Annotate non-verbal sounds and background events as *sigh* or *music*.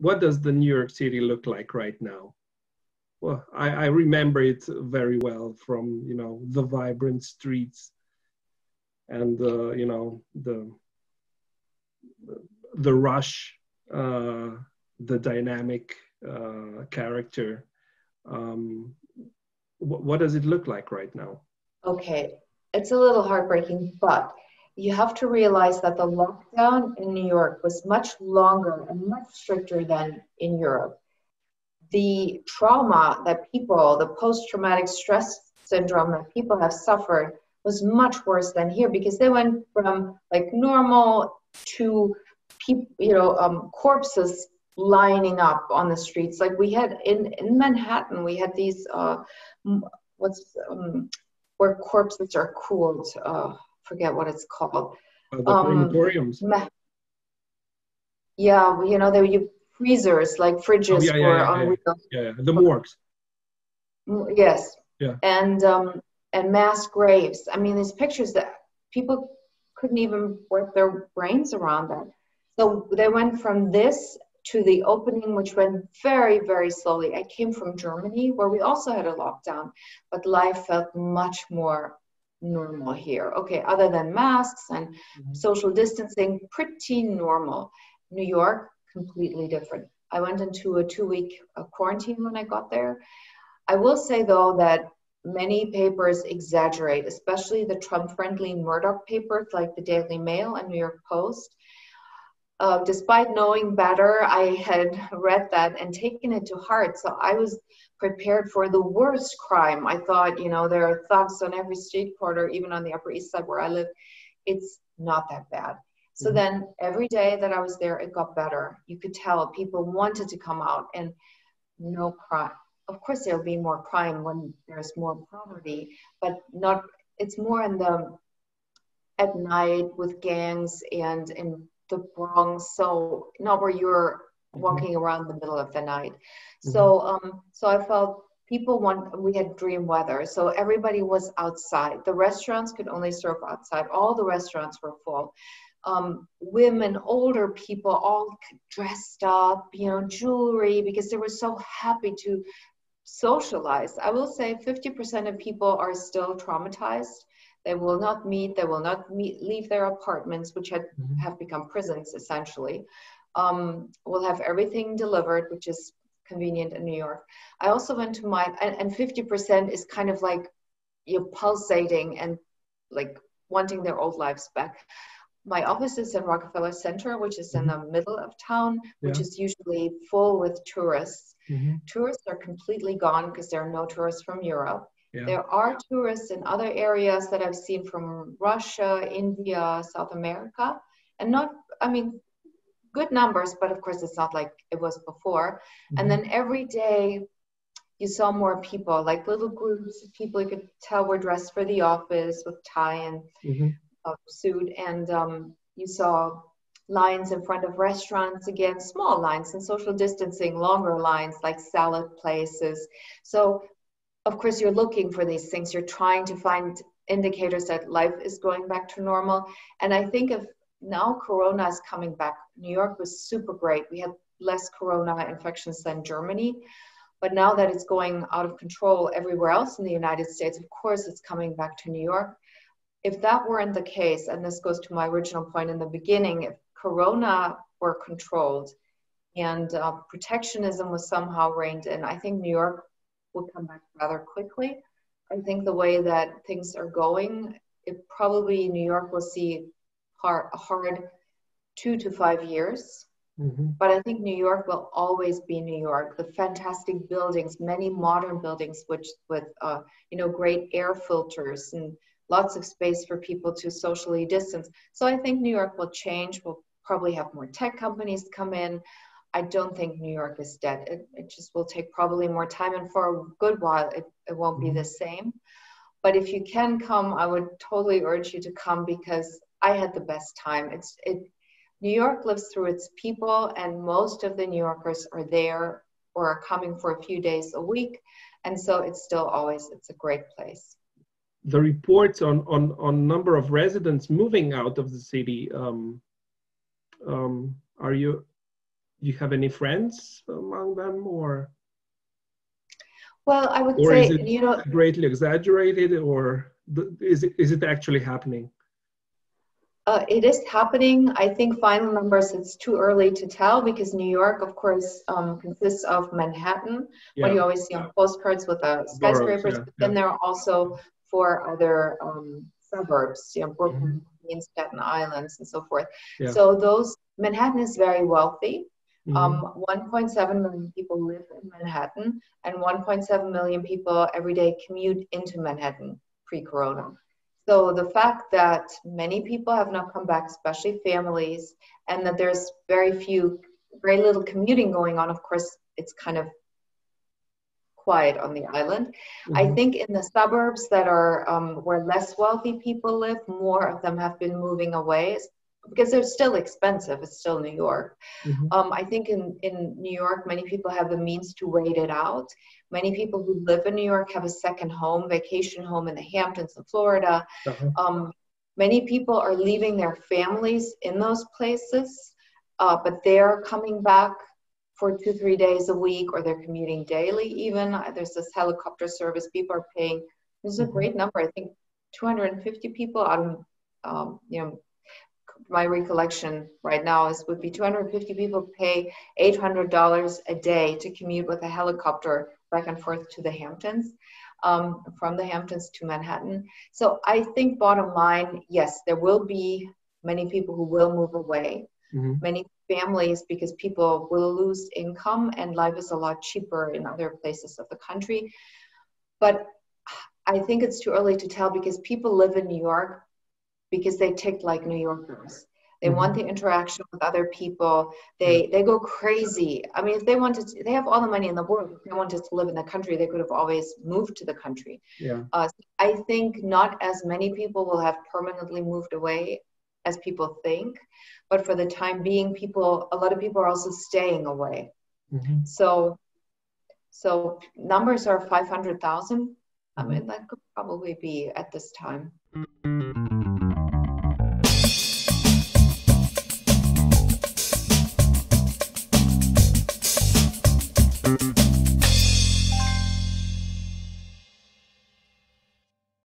what does the New York City look like right now? Well, I, I remember it very well from you know the vibrant streets and uh, you know the the rush, uh, the dynamic uh, character. Um, wh- what does it look like right now? Okay, it's a little heartbreaking, but you have to realize that the lockdown in New York was much longer and much stricter than in Europe. The trauma that people, the post traumatic stress syndrome that people have suffered, was much worse than here because they went from like normal to people, you know, um, corpses lining up on the streets. Like we had in, in Manhattan, we had these, uh, what's, um, where corpses are cooled. Uh, forget what it's called. Uh, the crematoriums. Um, yeah, you know, there were freezers, like fridges oh, yeah, yeah, were yeah, on yeah, yeah, the morgues. Yes. Yeah. And um, and mass graves. I mean, these pictures that people couldn't even wrap their brains around that. So they went from this to the opening, which went very, very slowly. I came from Germany, where we also had a lockdown, but life felt much more normal here. Okay, other than masks and mm-hmm. social distancing, pretty normal. New York, completely different. I went into a two week uh, quarantine when I got there. I will say though that many papers exaggerate, especially the Trump friendly Murdoch papers like the Daily Mail and New York Post. Uh, despite knowing better, I had *laughs* read that and taken it to heart. So I was prepared for the worst crime. I thought, you know, there are thugs on every street corner, even on the Upper East Side where I live. It's not that bad. So mm-hmm. then every day that I was there, it got better. You could tell people wanted to come out and no crime. Of course, there'll be more crime when there's more poverty, but not, it's more in the, at night with gangs and in the Bronx. So not where you're. Walking around the middle of the night. Mm-hmm. So, um, so I felt people want we had dream weather. So everybody was outside. The restaurants could only serve outside. All the restaurants were full. Um, women older people all dressed up you know jewelry because they were so happy to socialize. I will say 50% of people are still traumatized. They will not meet they will not meet, leave their apartments which had, mm-hmm. have become prisons essentially um, will have everything delivered which is convenient in New York. I also went to my, and, and 50% is kind of like you're pulsating and like wanting their old lives back. My office is in Rockefeller Center, which is in mm-hmm. the middle of town, which yeah. is usually full with tourists. Mm-hmm. Tourists are completely gone because there are no tourists from Europe. Yeah. There are tourists in other areas that I've seen from Russia, India, South America, and not, I mean, good numbers, but of course it's not like it was before. Mm-hmm. And then every day you saw more people, like little groups of people you could tell were dressed for the office with tie and mm-hmm. uh, suit. And um, you saw lines in front of restaurants again, small lines and social distancing, longer lines like salad places. So of course you're looking for these things. You're trying to find indicators that life is going back to normal. And I think if now corona is coming back. New york was super great. We had less corona infections than germany but now that it's going out of control everywhere else in the united states of course it's coming back to new york. If that weren't the case and this goes to my original point in the beginning if corona were controlled and uh, protectionism was somehow reined in i think new york would come back rather quickly. I think the way that things are going it probably new york will see hard, hard two to five years. Mm-hmm. But I think New York will always be New York. The fantastic buildings, many modern buildings, which with uh, you know great air filters and lots of space for people to socially distance. So I think New York will change. We'll probably have more tech companies come in. I don't think New York is dead. It, it just will take probably more time, and for a good while, it, it won't mm-hmm. be the same. But if you can come, I would totally urge you to come because I had the best time. It's it. New York lives through its people, and most of the New Yorkers are there or are coming for a few days a week, and so it's still always it's a great place. The reports on on on number of residents moving out of the city. Um, um, are you you have any friends among them, or? Well, I would or say, is it you know, greatly exaggerated, or is it is it actually happening? Uh, it is happening. I think final numbers, it's too early to tell because New York, of course, um, consists of Manhattan, Yeah. what you always see on postcards with the skyscrapers, yeah, but then there are also four other um, suburbs, you know, Brooklyn, Mhm. Queens, Staten Islands, and so forth. So those, Manhattan is very wealthy. Mhm. Um, 1.7 million people live in Manhattan, and 1.7 million people every day commute into Manhattan pre-corona. So the fact that many people have not come back, especially families, and that there's very few, very little commuting going on, of course, it's kind of quiet on the island. I Mhm. think in the suburbs that are um, where less wealthy people live, more of them have been moving away because they're still expensive. It's still New York. Mhm. Um, I think in, in New York, many people have the means to wait it out. Many people who live in New York have a second home, vacation home in the Hamptons in Florida. Uh-huh. Um, many people are leaving their families in those places, uh, but they're coming back for two, three days a week, or they're commuting daily even. Uh, There's this helicopter service. People are paying, this is a Mhm. great number, I think 250 people out of, um, you know, my recollection right now is would be 250 people pay $800 a day to commute with a helicopter back and forth to the Hamptons, um, from the Hamptons to Manhattan. So I think bottom line, yes, there will be many people who will move away, Mhm. many families because people will lose income and life is a lot cheaper in other places of the country. But I think it's too early to tell because people live in New York because they tick like New Yorkers. They Mhm. want the interaction with other people. They they go crazy. I mean, if they wanted, to, they have all the money in the world. If they wanted to live in the country, they could have always moved to the country. Yeah. Uh, I think not as many people will have permanently moved away as people think, but for the time being, people a lot of people are also staying away. Mhm. So, so numbers are five hundred thousand. I mean, that could probably be at this time.